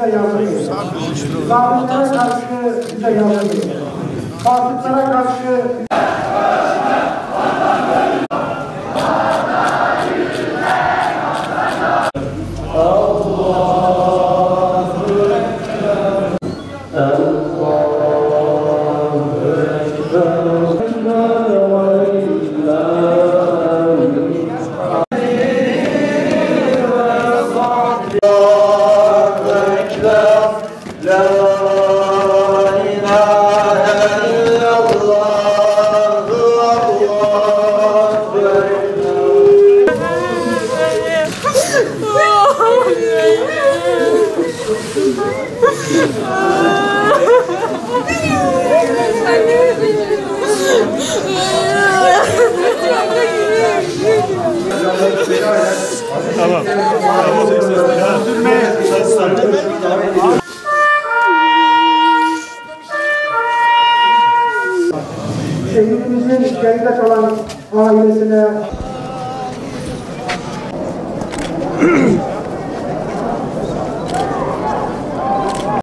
bize yardım edin. Zalimlere karşı bize yardım edin. Fasıklara karşı Tamam. şehidimizin geride kalan ailesine